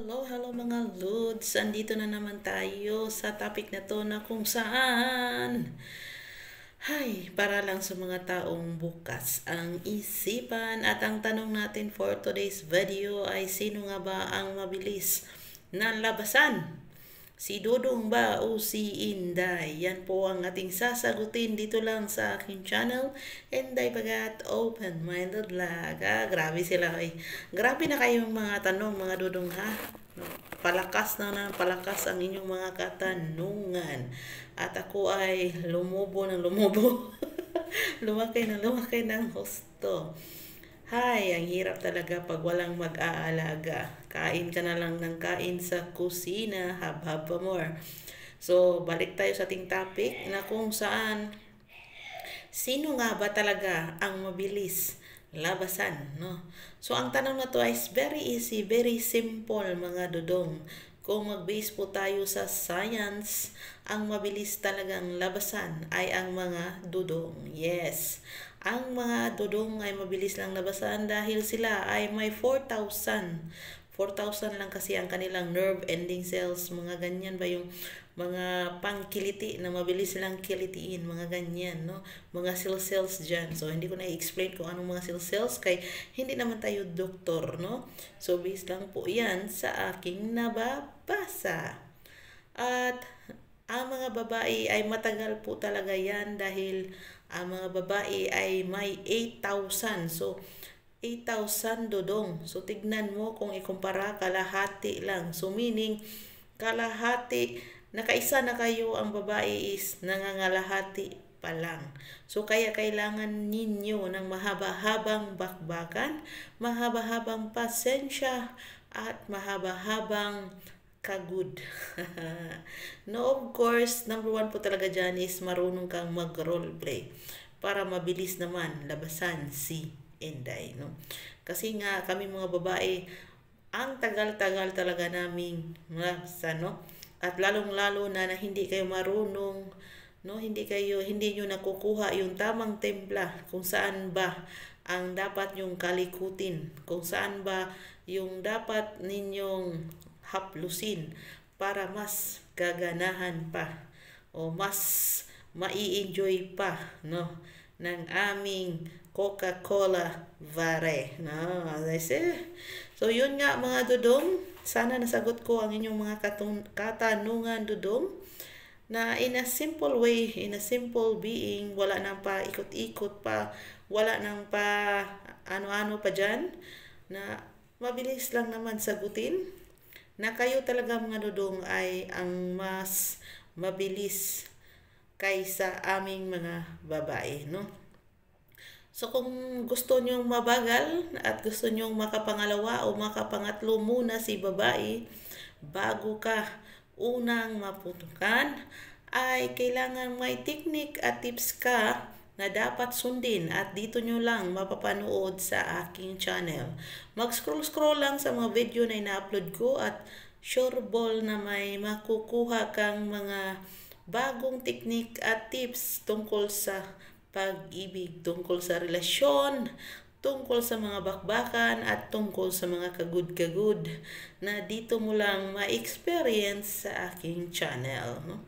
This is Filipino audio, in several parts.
Hello, hello mga Lods! Andito na naman tayo sa topic na to na kung saan Hay, para lang sa mga taong bukas ang isipan at ang tanong natin for today's video ay sino nga ba ang mabilis na labasan Si Dudong ba o si Inday? Yan po ang ating sasagutin dito lang sa aking channel. Inday Bagat Open-Minded Lag. Ah, grabe sila. Ay. Grabe na kayong mga tanong mga Dudong ha. Palakas na na palakas ang inyong mga katanungan. At ako ay lumubo ng lumubo. lumaki na lumaki ng husto. Hay, ang hirap talaga pag walang mag-aalaga. Kain ka na lang ng kain sa kusina, hab-hab pa more. So, balik tayo sa ating topic na kung saan sino nga ba talaga ang mabilis labasan, no? So, ang tanong na to is very easy, very simple, mga dudong. Kung mag-base po tayo sa science, ang mabilis talagang labasan ay ang mga dudong. Yes. Ang mga dudong ay mabilis lang labasan dahil sila ay may 4,000. 4,000 lang kasi ang kanilang nerve ending cells. Mga ganyan ba yung mga pangkiliti na mabilis lang kilitiin. Mga ganyan, no? Mga cell cells dyan. So, hindi ko na-explain kung anong mga cell cells kay hindi naman tayo doktor, no? So, based lang po yan sa aking nababasa. At ang mga babae ay matagal po talaga yan dahil ang mga babae ay may 8,000. So, 8,000 dodong. So, tignan mo kung ikumpara kalahati lang. So, meaning, kalahati, nakaisa na kayo ang babae is nangangalahati pa lang. So, kaya kailangan ninyo ng mahaba-habang bakbakan, mahaba-habang pasensya, at mahaba-habang kagud. no, of course, number one po talaga dyan is marunong kang mag-roleplay para mabilis naman labasan si Inday. No? Kasi nga, kami mga babae, ang tagal-tagal talaga naming labasan, no? At lalong-lalo na na hindi kayo marunong, no? Hindi kayo, hindi nyo nakukuha yung tamang templa kung saan ba ang dapat yung kalikutin, kung saan ba yung dapat ninyong haplusin para mas gaganahan pa o mas mai-enjoy pa no ng aming Coca-Cola Vare no? So yun nga mga dudong. Sana nasagot ko ang inyong mga katanungan dudong. Na in a simple way in a simple being wala nang pa ikot-ikot pa wala nang pa ano-ano pa dyan na mabilis lang naman sagutin na kayo talaga mga dudong ay ang mas mabilis kaysa aming mga babae, no? So kung gusto nyong mabagal at gusto nyong makapangalawa o makapangatlo muna si babae bago ka unang maputukan ay kailangan may technique at tips ka na dapat sundin at dito nyo lang mapapanood sa aking channel. Mag-scroll-scroll lang sa mga video na ina-upload ko at sure ball na may makukuha kang mga bagong technique at tips tungkol sa pag-ibig, tungkol sa relasyon, tungkol sa mga bakbakan at tungkol sa mga kagud-kagud na dito mo lang ma-experience sa aking channel. No?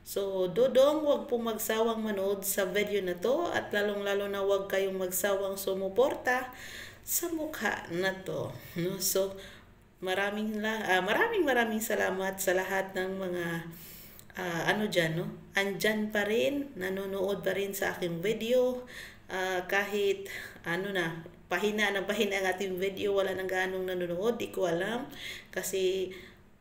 So, dodong, wag pong magsawang manood sa video na to at lalong-lalo na wag kayong magsawang sumuporta sa mukha na to. No? So, maraming, la, uh, maraming maraming salamat sa lahat ng mga uh, ano dyan, no? Andyan pa rin, nanonood pa rin sa aking video uh, kahit ano na, pahina ng pahina ang ating video, wala nang ganong nanonood, di ko alam. Kasi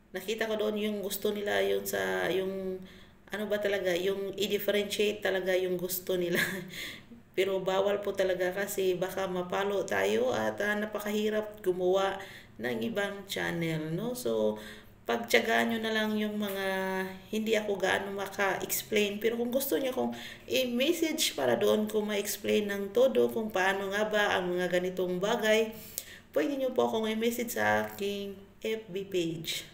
nakita ko doon yung gusto nila yung sa yung ano ba talaga, yung i-differentiate talaga yung gusto nila. Pero bawal po talaga kasi baka mapalo tayo at uh, napakahirap gumawa ng ibang channel, no? So, pagtyagaan nyo na lang yung mga hindi ako gaano maka-explain. Pero kung gusto niyo kung i-message para doon ko ma-explain ng todo kung paano nga ba ang mga ganitong bagay, pwede niyo po akong i-message sa aking FB page.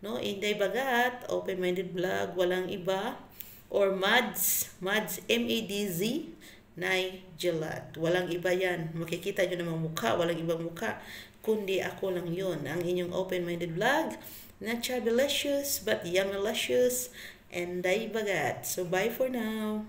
No? Inday Bagat, Open-Minded Vlog, walang iba. Or Mads, Mads, M-A-D-Z, Nay Gelat. Walang iba yan. Makikita nyo naman mukha, walang ibang mukha. Kundi ako lang yon ang inyong open-minded vlog na Chabilicious but Yummylicious and Daibagat. So bye for now.